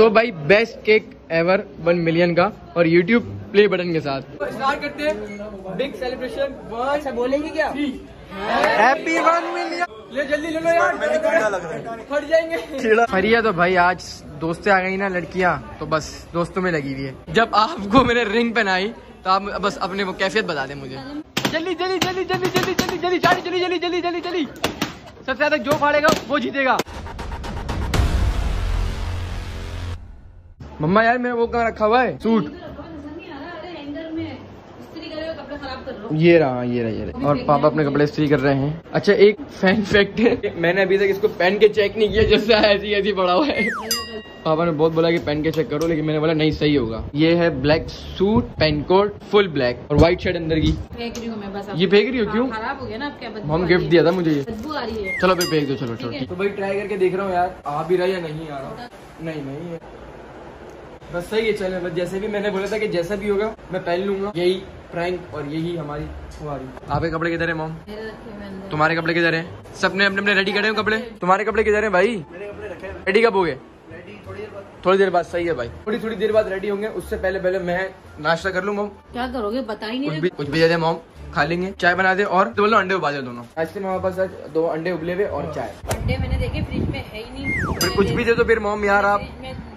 सो भाई best cake ever one million का और यूट्यूब प्ले बटन के साथ स्टार्ट करते हैं बिग सेलिब्रेशन अच्छा बोलेंगे क्या हैप्पी वन मिलियन ले जल्दी ले लो यार फट जाएँगे फरिया तो भाई आज दोस्तें आ गई ना लड़कियाँ तो बस दोस्तों में लगी हुई है जब आपको मैंने रिंग पहनाई तो आप बस अपने वो कैफियत बता दें मुझे जल्दी जल्दी जल्दी जल्दी जल्दी जल्दी जल्दी जल्दी जल्दी जल्दी जल्दी जल्दी जल्दी सबसे ज़्यादा जो फाड़ेगा वो जीतेगा मम्मा यार मैं वो कहाँ रखा हुआ है? सूट। ये रहा ये रहा ये रहा। और पापा अपने कपड़े इस्त्री कर रहे हैं। अच्छा एक फ़ैन फैक्ट है। मैंने अभी तक इसको पहन के चेक नहीं किया जैसे ऐसी ऐसी पड़ा हुआ है। पापा ने बहुत बोला कि पहन के चेक करो लेकिन मैंने बोला नहीं सही होगा। ये है black suit pant coat full black और व्हाइट शर्ट अंदर की। फेंक रही हूँ मैं बस ये फेंक रही हो क्यों? खराब हो गया ना आपके हम गिफ्ट दिया था मुझे ये। आ रही है। चलो फिर फेंक दो चलो चलो तो भाई ट्राई करके देख रहा हूँ यार आ भी रहा है या नहीं आ रहा। नहीं नहीं है। बस सही है चले बस जैसे भी मैंने बोला था कि जैसा भी होगा मैं पहन लूँगा। यही प्रैंक और यही हमारी हमारी आपके कपड़े किधर है मॉम? तुम्हारे कपड़े किधर है? सबने अपने अपने रेडी करे हो कपड़े? तुम्हारे कपड़े किधर है भाई? रेडी कब हो गए थोड़ी देर बाद। सही है भाई। थोड़ी थोड़ी देर बाद रेडी होंगे उससे पहले पहले मैं नाश्ता कर लूँ मोम? क्या करोगे? बता ही कुछ नहीं भी कुछ भी दे मोम। खा लेंगे। चाय बना दे और तो बोलो अंडे उबाल दे दोनों। आज से मेरे पास आज दो अंडे उबले हुए और चाय। अंडे मैंने देखे फ्रिज में है ही नहीं। फिर कुछ भी दे दो फिर मोम यार आप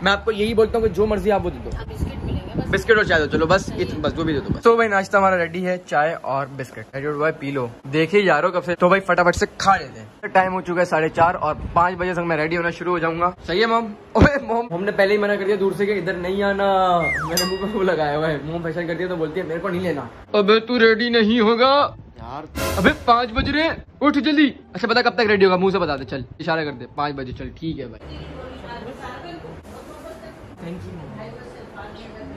में आपको यही बोलता हूँ कि जो मर्ज़ी आप वो दे दो। बिस्किट मिलेंगे बस। बिस्किट और चाय दो चलो बस इत, बस जो भी दे दो तो भाई नाश्ता हमारा रेडी है चाय और बिस्किट। भाई पी लो। देखे जा रहे कब से। तो भाई फटाफट से खा लेते हैं। टाइम हो चुका है साढ़े चार और पाँच बजे तक मैं रेडी होना शुरू हो जाऊँगा। सही है मोम? ओए मॉम। हमने पहले ही मना कर दिया दूर से कि इधर नहीं आना। मैंने मुँह पे वो लगाया हुआ है। मॉम फ़ैशन कर दिया तो बोलती है मेरे को नहीं लेना। अबे तू रेडी नहीं होगा। यार। अबे पाँच बज रहे हैं। उठ जल्दी। अच्छा पता कब तक रेडी होगा? मुँह से बता दे चल। इशारा कर दे। पाँच बजे चल ठीक है भाई।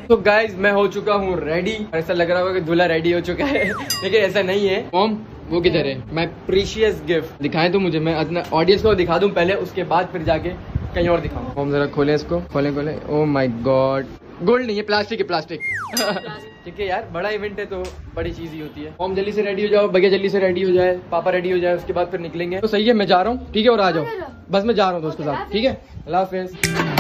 तो गाइज़ मैं हो चुका हूँ रेडी ऐसा लग रहा होगा कि दूल्हा रेडी हो चुका है लेकिन ऐसा नहीं है। ओम वो किधर है? मैं प्रीशियस गिफ्ट दिखाएँ तो मुझे मैं अपना ऑडियंस को दिखा दूँ पहले उसके बाद फिर जाके कहीं और दिखाऊँ। ओम जरा खोले इसको। खोले खोले। ओ माय गॉड गोल्ड नहीं है प्लास्टिक है प्लास्टिक ठीक है यार बड़ा इवेंट है तो बड़ी चीज़ ही होती है। ओम जल्दी से रेडी हो जाओ। भैया जल्दी से रेडी हो जाए। पापा रेडी हो जाए उसके बाद फिर निकलेंगे। तो सही है मैं जा रहा हूँ। ठीक है और आ जाओ। बस मैं जा रहा हूँ दोस्तों साथ। ठीक है? अल्लाह हाफिज।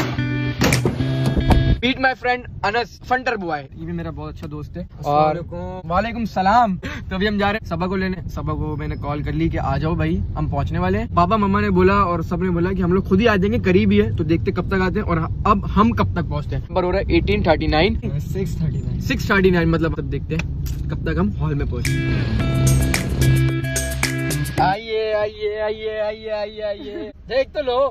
मीट माई फ्रेंड अनस फंटर बुआ है ये भी मेरा बहुत अच्छा दोस्त है। और वालेकुम सलाम। तो अभी हम जा रहे हैं सबा को लेने। सबा को मैंने कॉल कर ली कि आ जाओ भाई हम पहुँचने वाले हैं। पापा मम्मा ने बोला और सबने बोला कि हम लोग खुद ही आ जाएँगे करीब ही है। तो देखते कब तक आते हैं और अब हम कब तक पहुँचते हैं। नंबर हो रहा है eighteen thirty nine six thirty nine six thirty nine मतलब तब देखते हैं कब तक हम हॉल में पहुँचते आइए आइए आइए आइए आइए आइए। देख तो लो।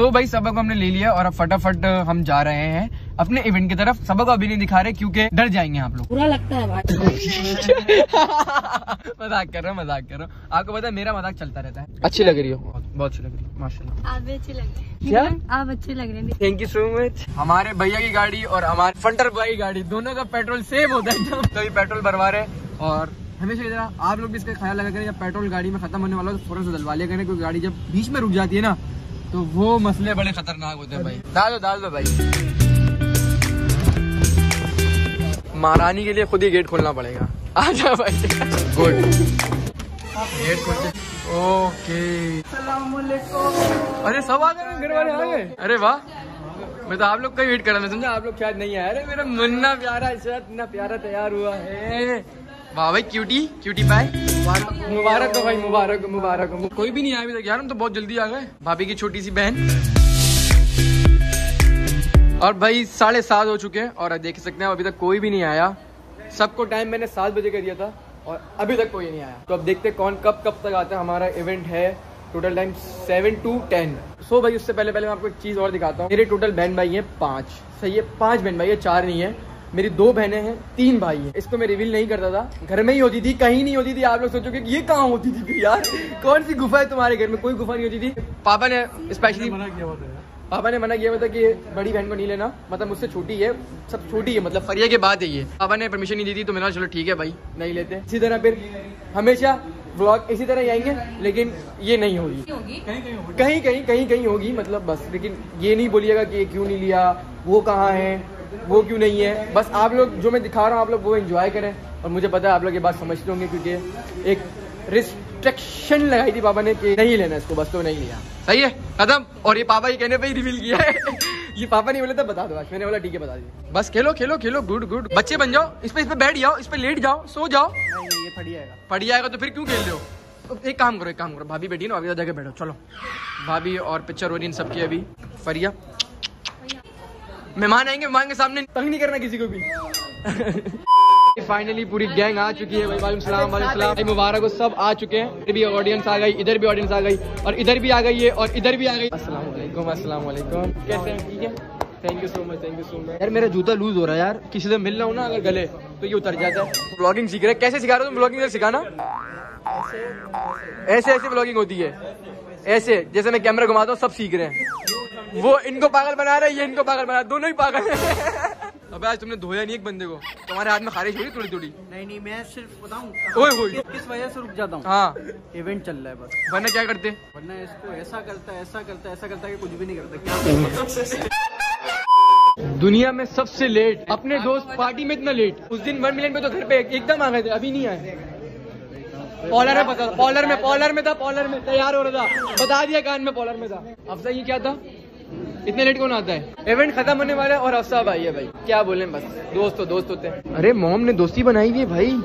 तो भाई सबक हमने ले लिया और अब फटाफट हम जा रहे हैं अपने इवेंट की तरफ़। सबक अभी नहीं दिखा रहे क्योंकि डर जाएँगे आप लोग। बुरा लगता है भाई मज़ाक कर रहा हूँ मज़ाक कर रहा हूँ। आपको पता है मेरा मज़ाक चलता रहता है। अच्छी लग रही हो। बहुत, अच्छी लग रही है माशाल्लाह। आप भी अच्छे लग रही हैं। क्या? आप अच्छे लग रहे हैं। थैंक यू सो मच हमारे भैया की गाड़ी और हमारे फंटर भाई की गाड़ी दोनों का पेट्रोल सेम होता है तो अभी पेट्रोल भरवा रहे और हमेशा तरह आप लोग भी इसका ख्याल रखा करें जब पेट्रोल गाड़ी में खत्म होने वाला हो तो फ़ौरन से डलवा लिया करें क्योंकि गाड़ी जब बीच में रुक जाती है ना तो वो मसले बड़े खतरनाक होते हैं भाई। डाल दो डाल दो भाई। महारानी के लिए खुद ही गेट खोलना पड़ेगा। आ जा भाई। गुड गेट खोलते ओके अरे सब आ गए, घर वाले आ गए। अरे वाह। मैं तो आप लोग का वेट कर रहा था समझा आप लोग शायद नहीं आया अरे मेरा मुन्ना प्यारा शर्ट इतना प्यारा तैयार हुआ है। वाह भाई क्यूटी क्यूटी पाए मुबारक हो भाई मुबारक मुबारक। हो कोई भी नहीं आया अभी तक यार हम तो बहुत जल्दी आ गए। भाभी की छोटी सी बहन। और भाई साढ़े सात हो चुके हैं और देख सकते हैं अभी तक कोई भी नहीं आया। सबको टाइम मैंने सात बजे का दिया था और अभी तक कोई नहीं आया। तो अब देखते कौन कब कब तक आता है। हमारा इवेंट है total time seven to ten so भाई उससे पहले पहले मैं आपको एक चीज़ और दिखाता हूँ। मेरे टोटल बहन भाई हैं पाँच। सही है पाँच बहन भाई है चार नहीं है। मेरी दो बहनें हैं तीन भाई हैं। इसको मैं रिवील नहीं करता था। घर में ही होती थी कहीं नहीं होती थी। आप लोग सोचोगे कि ये कहाँ होती थी यार? कौन सी गुफा है तुम्हारे घर में? कोई गुफा नहीं होती थी। पापा ने स्पेशली पापा ने मना किया हुआ था कि बड़ी बहन को नहीं लेना। मतलब मुझसे छोटी है सब छोटी है मतलब फरिया के बाद है ये। पापा ने परमिशन नहीं दी थी तो मैंने कहा चलो ठीक है भाई नहीं लेते। इसी तरह फिर हमेशा व्लॉग इसी तरह आएँगे लेकिन ये नहीं होगी। कहीं कहीं कहीं कहीं होगी मतलब बस। लेकिन ये नहीं बोलिएगा कि ये क्यों नहीं लिया वो कहाँ है? वो क्यों नहीं है? बस आप लोग जो मैं दिखा रहा हूँ आप लोग वो एंजॉय करें। और मुझे पता है आप लोग ये बात समझते होंगे क्योंकि एक रिस्ट्रिक्शन लगाई थी पापा ने कि नहीं लेना इसको बस तो नहीं लिया। सही है? खत्म। और ये पापा ये कहने पे ही रिवील किया है। ये पापा नहीं बोले तो बता दो आज। मैंने बोला ठीक है बता दिया। बस खेलो खेलो खेलो गुड गुड बच्चे बन जाओ इस पे इस पे बैठ जाओ इस पे लेट जाओ सो जाओ। नहीं ये फटी जाएगा। तो फिर क्यों खेल रहे हो? तो एक काम करो एक काम करो। भाभी बैठी ना भाभी की जगह बैठो। चलो। भाभी और पिक्चर हो रही इन सबकी अभी फरिया। मेहमान आएँगे, मेहमान के सामने। तंग नहीं करना किसी को भी। फाइनली पूरी गैंग आ चुकी है, भाई सलाम सलाम। मुबारक हो, सब आ चुके हैं। इधर भी ऑडियंस आ गई, इधर भी ऑडियंस आ गई, और इधर भी आ गई है और इधर भी आ गई। अस्सलाम वालेकुम कैसे ठीक है? Thank you so much thank you so much यार, मेरा जूता लूज हो रहा है यार। किसी से मिल रहा हूँ ना, अगर गले तो ये उतर जाता है। ब्लॉगिंग सीख रहे कैसे सिखा रहे हो तुम ब्लॉगिंग सिखाना? ऐसे ऐसे ब्लॉगिंग होती है। ऐसे जैसे मैं कैमरा घुमाता हूँ सब सीख रहे हैं। वो इनको पागल बना रहे हैं ये इनको पागल बना रहे दोनों ही पागल हैं। अबे आज तुमने धोया नहीं एक बंदे को। तुम्हारे हाथ में खारिश हो रही थोड़ी थोड़ी नहीं नहीं मैं सिर्फ़ बताऊँ किस वजह से रुक जाता हूँ? हाँ। इवेंट चल रहा है बस। वरना क्या करते? वरना इसको ऐसा करता है ऐसा करता है ऐसा करता है कि कुछ भी नहीं करता। क्या दुनिया में सबसे लेट अपने दोस्त पार्टी में इतना लेट उस दिन वन मिलियन पे तो घर पे एकदम आ गए थे अभी नहीं आए। पॉलर में पता था पॉलर में पॉलर में था पॉलर में तैयार हो रहा था। बता दिया कान में पॉलर में था। अफसा ये क्या था? इतने लेट कौन आता है? इवेंट खत्म होने वाला है और अफसा भाई है भाई। क्या बोले बस। दोस्त तो दोस्त होते हैं। अरे मोम ने दोस्ती बनाई हुई है भाई।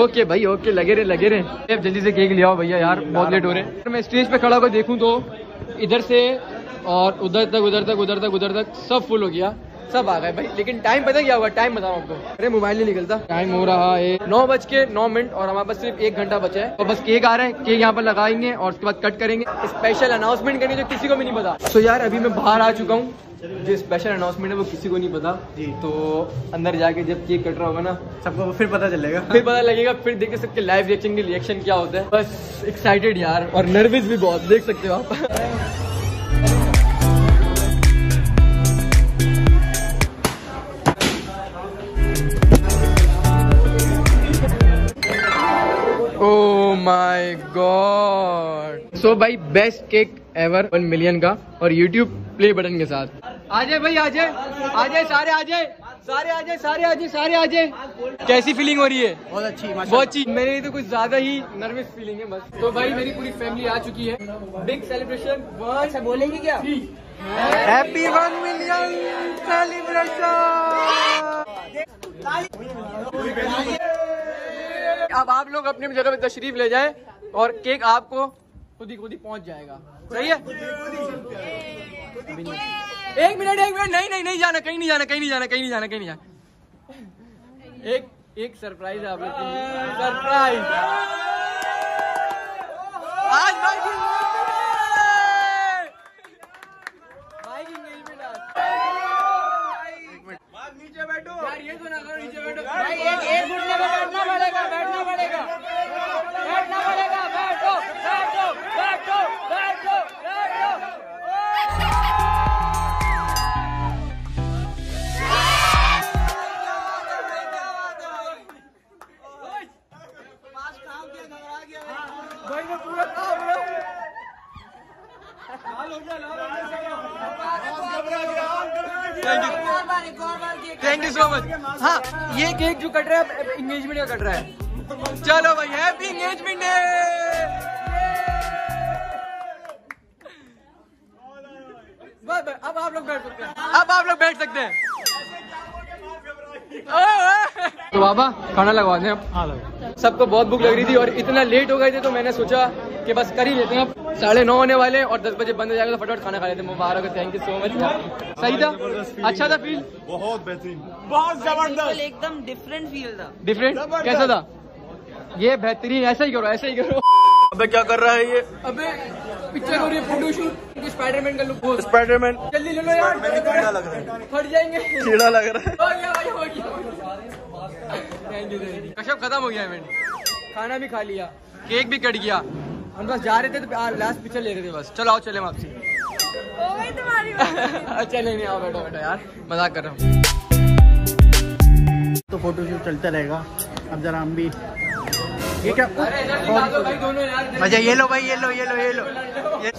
ओके भाई ओके लगे रहे लगे रहे। जल्दी से केक ले आओ भैया यार बहुत लेट हो रहे हैं। मैं स्टेज पे खड़ा होकर देखूँ तो इधर से और उधर तक उधर तक उधर तक उधर तक सब फुल हो गया। सब आ गए भाई लेकिन टाइम पता क्या हुआ? टाइम बताओ आपको। अरे मोबाइल नहीं निकलता। टाइम हो रहा है। नौ बज के नौ मिनट और हमारे पास सिर्फ़ एक घंटा बचा है। और बस केक आ रहा है केक यहाँ पर लगाएँगे और उसके बाद कट करेंगे। स्पेशल अनाउंसमेंट करेंगे जो किसी को भी नहीं पता। तो यार अभी मैं बाहर आ चुका हूँ। जो स्पेशल अनाउंसमेंट है वो किसी को नहीं पता। जी। तो अंदर जाके जब केक कट रहा होगा ना सबको फिर पता चलेगा। फिर पता लगेगा फिर देखिए सबके लाइव रिएक्शन के रिएक्शन क्या होता है। बस एक्साइटेड यार और नर्वस भी बहुत देख सकते हो आप। ओ माय गॉड सो भाई best cake ever one million का और यूट्यूब प्ले बटन के साथ। आ जाए भाई आ जाए आ जाए सारे आ जाए सारे आ जाए सारे आ जाए सारे आ जाए कैसी फीलिंग हो रही है? बहुत अच्छी बहुत अच्छी। मेरे लिए तो कुछ ज़्यादा ही नर्वस फीलिंग है बस। तो भाई मेरी पूरी फैमिली आ चुकी है। बिग सेलिब्रेशन अच्छा बोलेंगे क्या? हैप्पी वन मिलियन सेलिब्रेशन अब आप लोग अपने जगह पे तशरीफ़ ले जाए और केक आपको खुद ही खुद ही पहुँच जाएगा। सही है? एक मिनट एक मिनट, नहीं नहीं नहीं जाना, कहीं नहीं जाना, कहीं नहीं जाना, कहीं नहीं जाना, कहीं नहीं जाना। एक एक सरप्राइज़ आप लोग सरप्राइज़। आज भाई भाई पूरा काम हो थैंक यू सो मच हाँ ये केक जो कट रहा है एंगेजमेंट का कट रहा है। चलो भाई हैप्पी एंगेजमेंट डे अब आप लोग बैठ सकते हैं। अब आप लोग बैठ सकते हैं। तो बाबा खाना लगवा दें अब सबको बहुत भूख लग रही थी और इतना लेट हो गए थे तो मैंने सोचा कि बस कर ही लेते हैं। अब साढ़े नौ होने वाले और दस बजे बंद हो जाएगा तो फटाफट खाना खा लेते हैं। मुबारक थैंक यू सो मच सही था? अच्छा था फील बहुत बेहतरीन। बहुत ज़बरदस्त। एकदम डिफरेंट फील था। डिफरेंट कैसा था? ये बेहतरीन ऐसा ही करो ऐसा ही करो। अबे क्या कर रहा है ये? अबे पिक्चर हो रही है फ़ोटो शूट स्पाइडरमैन का लुक स्पाइडरमैन जल्दी ले लो यार। कीड़ा लग रहा है। फट जाएँगे। कीड़ा लग रहा है। कश्यप खत्म हो गया इवेंट खाना भी खा लिया। केक भी कट गया। हम बस जा रहे थे तो लास्ट पिक्चर ले रहे थे बस। चलो आओ चले हम आपसे ओ अच्छा नहीं नहीं आओ बैठो बैठो यार। मज़ाक कर रहा हूँ। तो फोटोशूट चलता रहेगा। अब जरा हम भी ये क्या? अरे जल्दी खा दो भाई दोनों अच्छा ये लो भाई ये लो ये लो ये लो।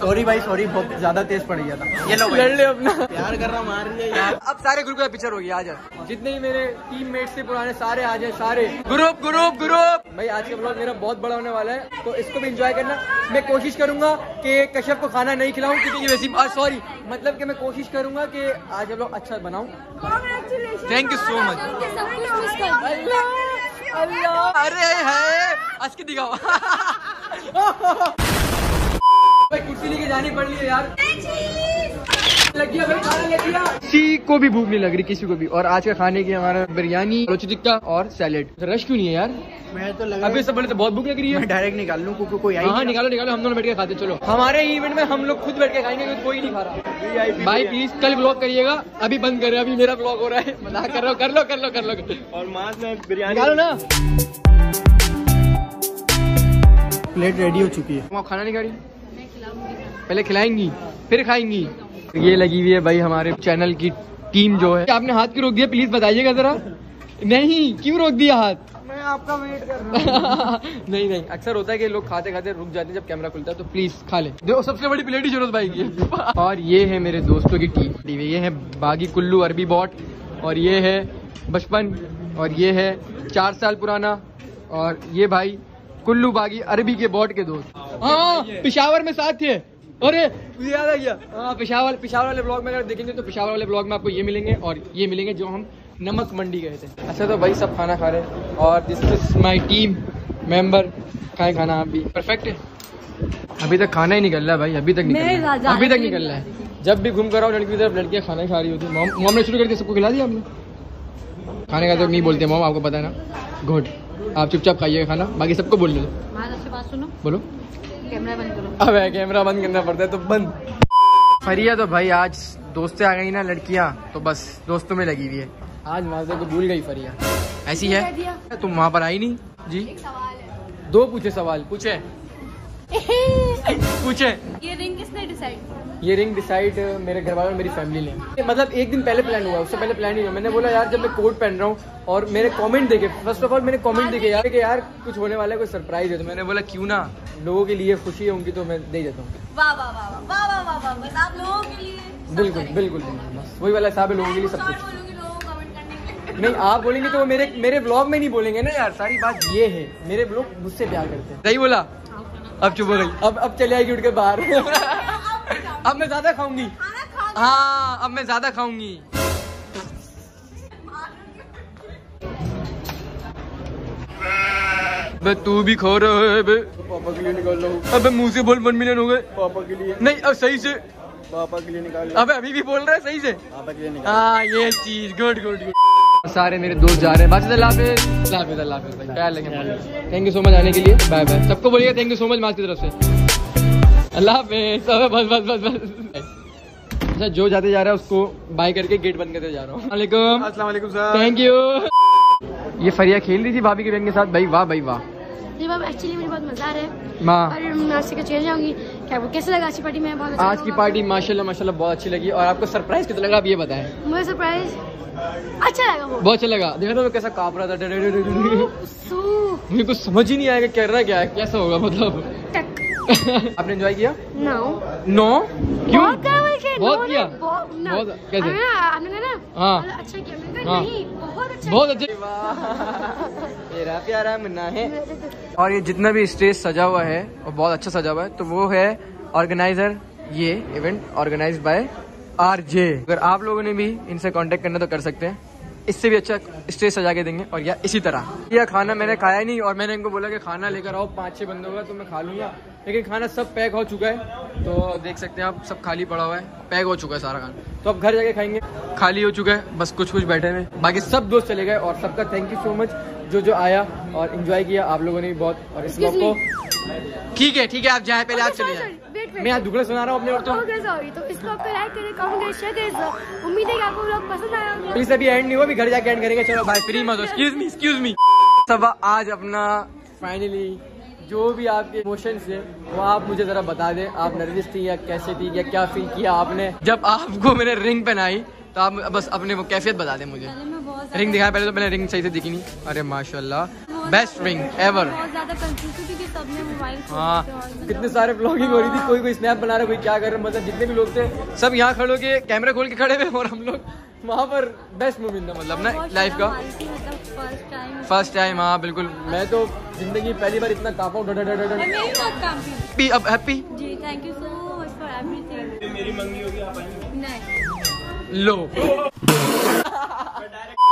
सॉरी भाई सॉरी बहुत ज़्यादा तेज पड़ गया था। ये लो भाई। लड़ ले अपना। प्यार कर रहा मार रही है यार। अब सारे ग्रुप का पिक्चर हो गया आ जाए जितने ही मेरे टीम मेट से पुराने सारे आ जाए सारे। ग्रुप ग्रुप ग्रुप भाई आज का ब्लॉग मेरा बहुत बड़ा होने वाला है तो इसको भी इंजॉय करना। मैं कोशिश करूँगा कि कश्यप को खाना नहीं खिलाऊं क्योंकि वैसी सॉरी मतलब कि मैं कोशिश करूँगा कि आज हम लोग अच्छा बनाऊँ। थैंक यू सो मच अरे है आज के दिखाओ। भाई कुर्सी लेके जानी पड़ रही है यार। लग गया भाई खाना लग गया किसी को भी भूख नहीं लग रही किसी को भी। और आज का खाने की हमारा बिरयानी रोची टिक्का और सैलेड। रश क्यों नहीं है यार? मैं तो लगा अभी सब तो बहुत भूख लग रही है। मैं डायरेक्ट निकाल लूँ क्योंकि कोई आई हाँ निकालो निकालो हम दोनों बैठ के खाते चलो। हमारे इवेंट में हम लोग खुद बैठ के खाएँगे क्योंकि कोई नहीं खा रहा। भाई प्लीज़ कल ब्लॉग करिएगा। अभी बंद कर रहे अभी मेरा ब्लॉग हो रहा है। मज़ाक कर रहा हूँ कर लो कर लो कर लो। कर लो और मास में बिरयानी निकालो ना। प्लेट रेडी हो चुकी है। आप खाना नहीं खा रही? पहले खिलाएँगी फिर खाएँगी। ये लगी हुई है भाई हमारे चैनल की टीम जो है। आपने हाथ क्यों रोक दिया? प्लीज़ बताइएगा जरा। नहीं क्यों रोक दिया हाथ? मैं आपका वेट कर रहा नहीं नहीं अक्सर होता है कि लोग खाते खाते रुक जाते हैं जब कैमरा खुलता है तो प्लीज़ खा ले। देखो सबसे बड़ी प्लेट ही ज़रूरत भाई की और ये है मेरे दोस्तों की टीम ये है बागी कुल्लू अरबी बॉट और ये है बचपन और ये है चार साल पुराना और ये भाई कुल्लू बागी अरबी के बॉट के दोस्त। हाँ पिशावर में साथ थे। अरे मुझे याद आ गया। हाँ पिशावर पिशावर वाले ब्लॉग में अगर देखेंगे तो पिशावर वाले ब्लॉग में आपको ये मिलेंगे और ये मिलेंगे जो हम नमक मंडी गए थे। अच्छा तो भाई सब खाना खा रहे हैं और this is my team member खाए खाना आप भी। परफेक्ट है। अभी तक खाना ही निकल रहा है भाई अभी तक निकल रहा है अभी तक निकल रहा है। जब भी घूम कर आओ लड़की की तरफ़ लड़कियाँ खाना ही खा रही होती मोम मोम ने शुरू कर दिया सबको खिला दिया आपने? खाने का तो नहीं बोलते मोम आपको पता है ना? गुड। आप चुपचाप खाइएगा खाना बाकी सबको बोल दो। बात सुनो। बोलो। कैमरा बंद करो। अब कैमरा बंद करना पड़ता है तो बंद। फरिया तो भाई आज दोस्तें आ गई ना लड़कियाँ तो बस दोस्तों में लगी हुई है। आज माजदा को भूल गई फरिया। ऐसी है? तुम वहाँ पर आई नहीं? जी। सवाल है। दो पूछे सवाल पूछे। पूछे। ये रिंग किसने डिसाइड ये रिंग डिसाइड मेरे घर वालों मेरी फैमिली ने। मतलब एक दिन पहले प्लान हुआ उससे पहले प्लान ही हुआ। मैंने बोला यार जब मैं कोट पहन रहा हूँ और मेरे कमेंट देखे फ़र्स्ट ऑफ़ ऑल मैंने कमेंट देखे यार कि यार कुछ होने वाला है कोई सरप्राइज़ है। तो मैंने बोला क्यों ना? लोगों के लिए खुशी है उनकी तो मैं दे देता हूँ। बिल्कुल बिल्कुल वही वाला हिसाब है लोगों के लिए सब कुछ। नहीं आप बोलेंगे तो वो मेरे मेरे ब्लॉग में नहीं बोलेंगे ना यार सारी बात ये है। मेरे ब्लॉग मुझसे प्यार करते हैं। सही बोला। अब चुप हो गई अब अब चले आएगी उठ के बाहर। अब मैं ज़्यादा खाऊँगी। हाँ अब मैं ज़्यादा खाऊँगी। बे तू भी खा रहा है बे पापा के लिए निकाल लो। अबे मुँह से बोल वन मिलियन हो गए। पापा के लिए। नहीं अब सही से। पापा के लिए निकाल अबे अभी भी बोल रहा है सही से। पापा के लिए निकाल हाँ ये चीज़ गुड गुड गुड सारे मेरे दोस्त जा रहे हैं। अल्लाह हाफिज। भाई ख्याल रखें थैंक यू सो मच आने के लिए। बाय बाय सबको बोलिए थैंक यू सो मच माँ की तरफ़ से। अल्लाह बस बस बस बस। अच्छा जो जाते जा रहा है उसको बाय करके गेट बंद करते जा रहा हूँ। वालेकुम अस्सलाम वालेकुम सर। थैंक यू ये फरिया खेल रही थी भाभी के बहन के साथ। भाई वाह भाई वाह। एक्चुअली मेरी बहुत मज़ा आ रहा है। माँ। और मैं आपसे कुछ कहना क्या वो कैसे लगा? अच्छी पार्टी में बहुत अच्छा आज की पार्टी माशाल्लाह माशाल्लाह बहुत अच्छी लगी। और आपको सरप्राइज़ कितना लगा आप ये बताएँ। मुझे सरप्राइज़ अच्छा लगा वो। बहुत अच्छा लगा। देखा था मैं कैसा काँप रहा था। मुझे कुछ समझ ही नहीं आया कि कर रहा क्या कैसा होगा मतलब? आपने एंजॉय किया? नाउ नो क्यों? बहुत किया? बहुत कैसे? ना- ना हाँ। अच्छा किया। हाँ। नहीं बहुत अच्छा बहुत अच्छे। तेरा प्यारा मुन्ना है। और ये जितना भी स्टेज सजा हुआ है और बहुत अच्छा सजा हुआ है तो वो है ऑर्गेनाइजर ये event organise by R J अगर आप लोगों ने भी इनसे कांटेक्ट करना तो कर सकते हैं। इससे भी अच्छा स्टेज सजा के देंगे और या इसी तरह। यह खाना मैंने खाया ही नहीं और मैंने इनको बोला कि खाना लेकर आओ पाँच छः बंदों का तो मैं खा लूँगा। लेकिन खाना सब पैक हो चुका है। तो देख सकते हैं आप सब खाली पड़ा हुआ है। पैक हो चुका है सारा खाना। तो अब घर जाके खाएँगे। खाली हो चुका है बस कुछ कुछ बैठे हुए बाकी सब दोस्त चले गए और सबका थैंक यू सो मच जो जो आया और एंजॉय किया आप लोगों ने भी बहुत। और इस ब्लॉग को। ठीक है ठीक है आप जाए पहले आप चले जाए। मैं यहाँ दुगला सुना रहा हूँ अपने और तो सॉरी तो इस ब्लॉग को लाइक करें कमेंट करें शेयर करें उम्मीद है कि आपको ब्लॉग पसंद आया होगा। प्लीज़ अभी एंड नहीं हुआ अभी घर जाके एंड करेंगे। चलो भाई फ्री मत एक्सक्यूज मी एक्सक्यूज मी सब आज अपना फाइनली जो भी आपके इमोशंस है वो आप मुझे जरा बता दें। आप नर्वस थी या कैसे थी या क्या फील किया आपने? जब आपको मैंने रिंग पहनाई तो आप बस अपने वो कैफियत बता दें मुझे। बहुत रिंग दिखाया पहले तो मैंने रिंग सही से दिखी नहीं। अरे माशाल्लाह। बेस्ट रिंग एवर हाँ कितने सारे ब्लॉगिंग हो रही थी कोई कोई स्नैप बना रहा कोई क्या कर रहा मतलब जितने भी लोग थे सब यहाँ खड़े होके कैमरा खोल के खड़े हुए और हम लोग वहाँ पर बेस्ट मोमेंट था मतलब ना लाइफ का। फ़र्स्ट टाइम हाँ बिल्कुल। मैं तो ज़िंदगी पहली बार इतना कांपा हूँ अब Happy ji thank you so much for everything मेरी मंगी होगी आप नहीं। लो।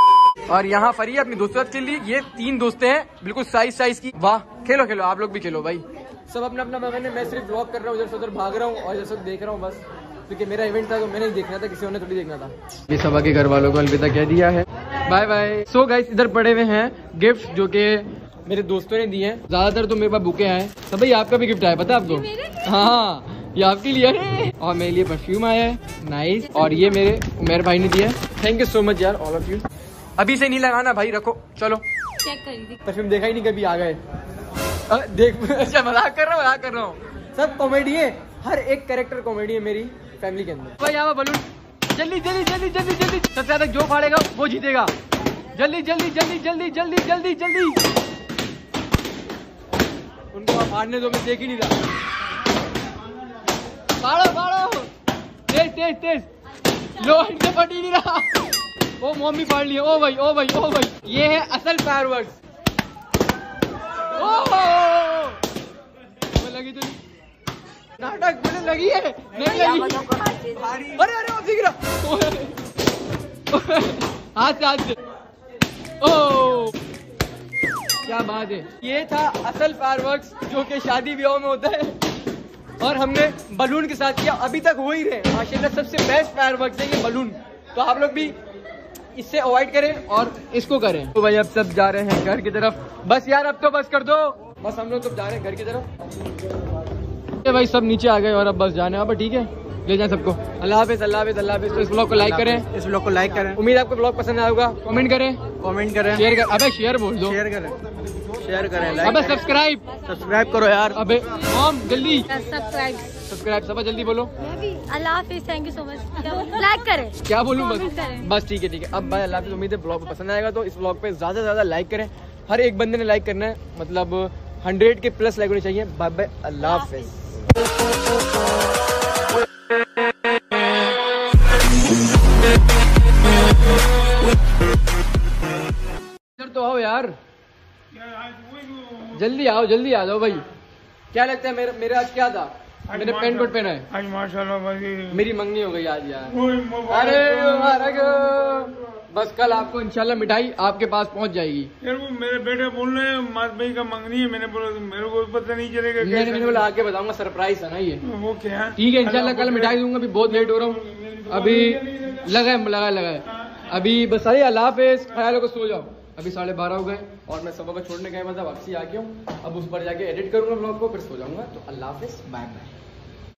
और यहाँ फरी अपनी दोस्तों के लिए। ये तीन दोस्तें हैं बिल्कुल साइज़ साइज़ की। वाह खेलो खेलो आप लोग भी खेलो भाई। सब अपना अपना मैंने मैं सिर्फ़ ब्लॉग कर रहा हूँ उधर से उधर भाग रहा हूँ और जैसे देख रहा हूँ बस। क्योंकि मेरा इवेंट था तो मैंने ही देखना था किसी और ने थोड़ी देखना था। ये सभा के घर वालों को अलविदा कह दिया है। बाय बाय सो गाइस इधर पड़े हुए हैं गिफ्ट जो कि मेरे दोस्तों ने दिए हैं। ज़्यादातर तो मेरे पास बुके आए सब भाई आपका भी गिफ्ट आया पता है आपको? हाँ ये आपके लिए है। और मेरे लिए परफ्यूम आया है। नाइस और ये मेरे उमेर भाई ने दिया है। थैंक यू सो मच यार ऑल ऑफ़ यू अभी से नहीं लगाना भाई रखो। चलो। चेक करी परफ्यूम देखा ही नहीं कभी आ गए। देख अच्छा मज़ाक कर रहा हूँ मज़ाक कर रहा हूँ। सब कॉमेडी है। हर एक कैरेक्टर कॉमेडी है मेरी फैमिली के अंदर। भाई यहाँ बलून जल्दी जल्दी जल्दी जल्दी जल्दी। सबसे ज़्यादा जो फाड़ेगा वो जीतेगा। जल्दी जल्दी जल्दी जल्दी जल्दी जल्दी जल्दी। उनको फाड़ने दो मैं देख ही नहीं रहा। फाड़ो फाड़ो। तेज तेज तेज। लो इनसे फट ही नहीं रहा। ओ मम्मी फाड़ लिया ओ भाई ओ भाई ओ भाई। ये है असल फायरवर्क्स ओ लगी तो नाटक मुझे लगी है। नहीं लगी। अरे अरे हाथ से हाथ से। ओ! क्या बात है। ये था असल फायरवर्क्स जो कि शादी ब्याह में होता है। और हमने बलून के साथ किया। अभी तक हो ही रहे माशाल्लाह सबसे बेस्ट फायरवर्क्स है ये बलून तो आप लोग भी इससे अवॉइड करें और इसको करें। तो भाई अब सब जा रहे हैं घर की तरफ़। बस यार, अब तो बस कर दो। बस हम लोग तो जा रहे हैं घर की तरफ़। भाई सब नीचे आ गए और अब बस जाने अब ठीक है। ले जाए सबको। अल्लाह हाफिज अल्लाह हाफिज अल्लाह हाफिज। तो इस ब्लॉग को लाइक करें। इस ब्लॉग को लाइक करें। उम्मीद है आपको ब्लॉग पसंद आया होगा। कमेंट करें। कमेंट करें। शेयर कर। अबे शेयर बोल दो। शेयर करें। शेयर करें। अबे सब्सक्राइब सब्सक्राइब करो यार। अबे मॉम जल्दी। सब्सक्राइब सब्सक्राइब सब जल्दी बोलो। अल्लाह हाफिज thank you so much like करें। क्या बोलूँ बस? बस ठीक है ठीक है। अब भाई अल्लाह हाफिज उम्मीद है ब्लॉग पसंद आएगा तो इस ब्लॉग पे ज़्यादा से ज़्यादा लाइक करें। हर एक बंदे ने लाइक करना है। मतलब हंड्रेड के प्लस लाइक होने चाहिए। बाय बाय अल्लाह हाफिज। यार। जल्दी आओ जल्दी आ जाओ भाई। क्या लगता है मेरे मेरे आज क्या था? मैंने पेंट कोट पहना है। आज माशाल्लाह भाई। मेरी मंगनी हो गई आज यार। अरे मुबारक बस कल आपको इंशाल्लाह मिठाई आपके पास पहुँच जाएगी। यार वो मेरे बेटे बोल रहे हैं मात भाई का मंगनी है। मैंने बोला मेरे को पता नहीं चलेगा मैंने मैंने बोला आके बताऊँगा सरप्राइज़ है ना ये। वो क्या ठीक है इंशाल्लाह कल मिठाई दूँगा अभी बहुत लेट हो रहा हूँ। अभी लगा लगा लगा अभी बस अरे अल्लाह हाफिज ख्याल को सो जाओ। अभी साढ़े बारह हो गए और मैं सबक छोड़ने गए मतलब वापसी आ गया हूँ। अब उस पर जाके एडिट करूँगा ब्लॉग को, फिर सो जाऊँगा। तो अल्लाह हाफिज बाय बाय